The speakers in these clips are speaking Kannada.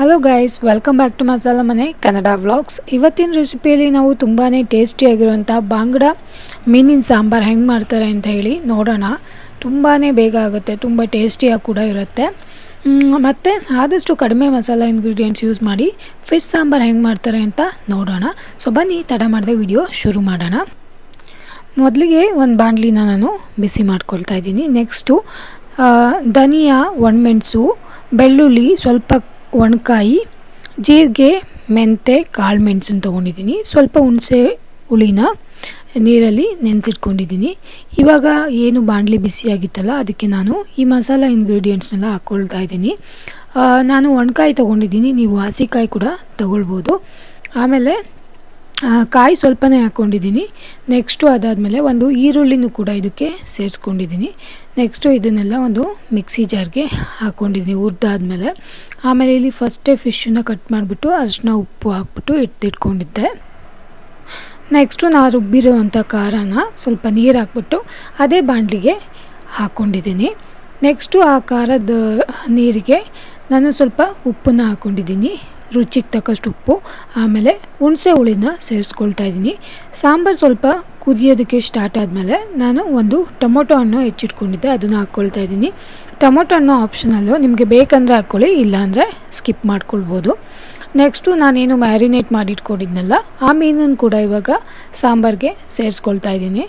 Hello guys welcome back to Masala Mane Kannada vlogs ಇವತ್ತಿನ ರೆಸಿಪಿಯಲ್ಲಿ ನಾವು ತುಂಬಾ ಟೇಸ್ಟಿಯಾಗಿರುವಂಥ ಬಾಂಗ್ಡ ಮೀನಿನ ಸಾಂಬಾರು ಹೆಂಗೆ ಮಾಡ್ತಾರೆ ಅಂತ ಹೇಳಿ ನೋಡೋಣ. ತುಂಬಾ ಬೇಗ ಆಗುತ್ತೆ, ತುಂಬ ಟೇಸ್ಟಿಯಾಗಿ ಕೂಡ ಇರುತ್ತೆ. ಮತ್ತು ಆದಷ್ಟು ಕಡಿಮೆ ಮಸಾಲ ಇಂಗ್ರೀಡಿಯೆಂಟ್ಸ್ ಯೂಸ್ ಮಾಡಿ ಫಿಶ್ ಸಾಂಬಾರು ಹೆಂಗೆ ಮಾಡ್ತಾರೆ ಅಂತ ನೋಡೋಣ. ಸೊ ಬನ್ನಿ, ತಡ ಮಾಡದೆ ವಿಡಿಯೋ ಶುರು ಮಾಡೋಣ. ಮೊದಲಿಗೆ ಒಂದು ಬಾಣಲಿನ ನಾನು ಬಿಸಿ ಮಾಡ್ಕೊಳ್ತಾ ಇದ್ದೀನಿ. ನೆಕ್ಸ್ಟು ಧನಿಯಾ, ಒಣಮೆಣಸು, ಬೆಳ್ಳುಳ್ಳಿ, ಸ್ವಲ್ಪ ಒಣಕಾಯಿ, ಜೀರಿಗೆ, ಮೆಂತೆ, ಕಾಳು ಮೆಣಸನ್ನು ತೊಗೊಂಡಿದ್ದೀನಿ. ಸ್ವಲ್ಪ ಹುಣಸೆ ಹುಳಿನ ನೀರಲ್ಲಿ ನೆನೆಸಿಟ್ಕೊಂಡಿದ್ದೀನಿ. ಇವಾಗ ಏನು ಬಾಣಲಿ ಬಿಸಿಯಾಗಿತ್ತಲ್ಲ ಅದಕ್ಕೆ ನಾನು ಈ ಮಸಾಲ ಇಂಗ್ರೀಡಿಯೆಂಟ್ಸ್ನೆಲ್ಲ ಹಾಕ್ಕೊಳ್ತಾ ಇದ್ದೀನಿ. ನಾನು ಒಣಕಾಯಿ ತೊಗೊಂಡಿದ್ದೀನಿ, ನೀವು ಹಸಿಕಾಯಿ ಕೂಡ ತಗೊಳ್ಬೋದು. ಆಮೇಲೆ ಕಾಯಿ ಸ್ವಲ್ಪನೇ ಹಾಕ್ಕೊಂಡಿದ್ದೀನಿ ನೆಕ್ಸ್ಟು ಅದಾದಮೇಲೆ ಒಂದು ಈರುಳ್ಳಿನೂ ಕೂಡ ಇದಕ್ಕೆ ಸೇರಿಸ್ಕೊಂಡಿದ್ದೀನಿ. ನೆಕ್ಸ್ಟು ಇದನ್ನೆಲ್ಲ ಒಂದು ಮಿಕ್ಸಿ ಜಾರ್ಗೆ ಹಾಕ್ಕೊಂಡಿದ್ದೀನಿ ಹುರಿದಾದ್ಮೇಲೆ. ಆಮೇಲೆ ಇಲ್ಲಿ ಫಸ್ಟೇ ಫಿಶನ್ನ ಕಟ್ ಮಾಡಿಬಿಟ್ಟು ಅರಿಶಿನ ಉಪ್ಪು ಹಾಕ್ಬಿಟ್ಟು ಇಟ್ಟಿಟ್ಕೊಂಡಿದ್ದೆ ನೆಕ್ಸ್ಟು ನಾ ರುಬ್ಬಿರುವಂಥ ಖಾರನ ಸ್ವಲ್ಪ ನೀರು ಹಾಕ್ಬಿಟ್ಟು ಅದೇ ಬಾಂಡ್ಲಿಗೆ ಹಾಕ್ಕೊಂಡಿದ್ದೀನಿ ನೆಕ್ಸ್ಟು ಆ ಖಾರದ ನೀರಿಗೆ ನಾನು ಸ್ವಲ್ಪ ಉಪ್ಪನ್ನು ಹಾಕ್ಕೊಂಡಿದ್ದೀನಿ ರುಚಿಗೆ ತಕ್ಕಷ್ಟು ಉಪ್ಪು, ಆಮೇಲೆ ಹುಣಸೆ ಹುಳಿನ ಸೇರಿಸ್ಕೊಳ್ತಾ ಇದ್ದೀನಿ. ಸಾಂಬಾರು ಸ್ವಲ್ಪ ಕುದಿಯೋದಕ್ಕೆ ಸ್ಟಾರ್ಟ್ ಆದಮೇಲೆ ನಾನು ಒಂದು ಟೊಮೊಟೊ ಹಣ್ಣು ಹೆಚ್ಚಿಟ್ಕೊಂಡಿದ್ದೆ, ಅದನ್ನು ಹಾಕ್ಕೊಳ್ತಾ ಇದ್ದೀನಿ. ಟೊಮೊಟೊ ಹಣ್ಣು ಆಪ್ಷನಲ್ಲು ನಿಮಗೆ ಬೇಕಂದರೆ ಹಾಕ್ಕೊಳ್ಳಿ, ಇಲ್ಲಾಂದರೆ ಸ್ಕಿಪ್ ಮಾಡ್ಕೊಳ್ಬೋದು. ನೆಕ್ಸ್ಟು ನಾನೇನು ಮ್ಯಾರಿನೇಟ್ ಮಾಡಿಟ್ಕೊಂಡಿದ್ನಲ್ಲ, ಆ ಮೀನನ್ನು ಕೂಡ ಇವಾಗ ಸಾಂಬಾರಿಗೆ ಸೇರಿಸ್ಕೊಳ್ತಾ ಇದ್ದೀನಿ.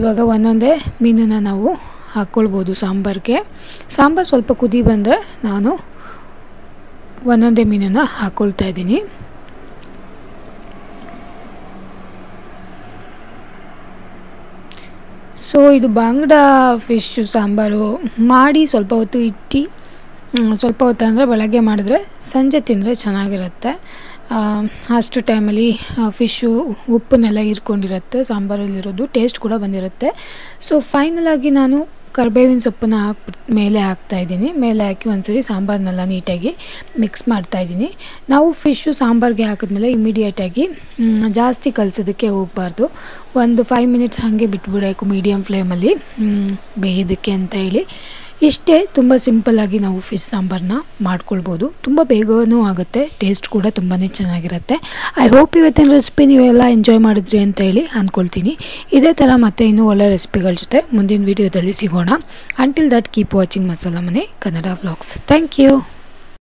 ಇವಾಗ ಒಂದೊಂದೇ ಮೀನನ್ನು ನಾವು ಹಾಕ್ಕೊಳ್ಬೋದು ಸಾಂಬಾರಿಗೆ. ಸಾಂಬಾರು ಸ್ವಲ್ಪ ಕುದಿ ಬಂದರೆ ನಾನು ಒಂದೊಂದೇ ಮೀನನ್ನು ಹಾಕೊಳ್ತಾ ಇದ್ದೀನಿ. ಸೊ ಇದು ಬಾಂಗ್ಡ ಫಿಶ್ ಸಾಂಬಾರು ಮಾಡಿ ಸ್ವಲ್ಪ ಹೊತ್ತು ಇಟ್ಟು ಸ್ವಲ್ಪ ಹೊತ್ತು ಅಂದರೆ ಬೆಳಗ್ಗೆ ಮಾಡಿದ್ರೆ ಸಂಜೆ ತಿಂದರೆ ಚೆನ್ನಾಗಿರುತ್ತೆ. ಅಷ್ಟು ಟೈಮಲ್ಲಿ ಫಿಶ್ಶು ಉಪ್ಪನ್ನೆಲ್ಲ ಇರ್ಕೊಂಡಿರುತ್ತೆ ಸಾಂಬಾರಲ್ಲಿರೋದು ಟೇಸ್ಟ್ ಕೂಡ ಬಂದಿರುತ್ತೆ. ಸೊ ಫೈನಲಾಗಿ ನಾನು ಕರ್ಬೇವಿನ ಸೊಪ್ಪನ್ನ ಹಾಕ್ಬಿಟ್ಟು ಮೇಲೆ ಹಾಕ್ತಾಯಿದ್ದೀನಿ ಮೇಲೆ ಹಾಕಿ ಒಂದ್ಸರಿ ಸಾಂಬಾರನ್ನೆಲ್ಲ ನೀಟಾಗಿ ಮಿಕ್ಸ್ ಮಾಡ್ತಾ ಇದ್ದೀನಿ. ನಾವು ಫಿಶ್ಶು ಸಾಂಬಾರಿಗೆ ಹಾಕಿದ್ಮೇಲೆ ಇಮಿಡಿಯೇಟಾಗಿ ಜಾಸ್ತಿ ಕಲಸೋದಕ್ಕೆ ಹೋಗಬಾರ್ದು. ಒಂದು ಫೈವ್ ಮಿನಿಟ್ಸ್ ಹಾಗೆ ಬಿಟ್ಬಿಡಬೇಕು ಮೀಡಿಯಮ್ ಫ್ಲೇಮಲ್ಲಿ ಬೇಯೋದಕ್ಕೆ ಅಂತ ಹೇಳಿ. ಇಷ್ಟೇ ತುಂಬ ಸಿಂಪಲ್ಲಾಗಿ ನಾವು ಫಿಶ್ ಸಾಂಬಾರನ್ನ ಮಾಡ್ಕೊಳ್ಬೋದು. ತುಂಬ ಬೇಗನೂ ಆಗುತ್ತೆ ಟೇಸ್ಟ್ ಕೂಡ ತುಂಬಾ ಚೆನ್ನಾಗಿರುತ್ತೆ. ಐ ಹೋಪ್ ಇವತ್ತಿನ ರೆಸಿಪಿ ನೀವೆಲ್ಲ ಎಂಜಾಯ್ ಮಾಡಿದ್ರಿ ಅಂತ ಹೇಳಿ ಅಂದ್ಕೊಳ್ತೀನಿ ಇದೇ ಥರ ಮತ್ತೆ ಇನ್ನೂ ಒಳ್ಳೆ ರೆಸಿಪಿಗಳ ಜೊತೆ ಮುಂದಿನ ವೀಡಿಯೋದಲ್ಲಿ ಸಿಗೋಣ. Until that keep watching Masala Mane, Kannada vlogs thank you